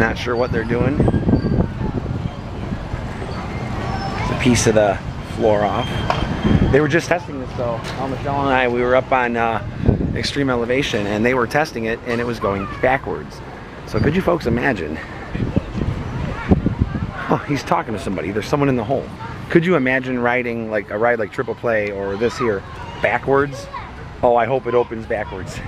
Not sure what they're doing. It's a piece of the floor off. They were just testing this though. Michelle and I, we were up on uh, X-treme Elevation and they were testing it and it was going backwards. So could you folks imagine? Oh, he's talking to somebody. There's someone in the hole. Could you imagine riding like a ride like Triple Play or this here backwards? Oh, I hope it opens backwards.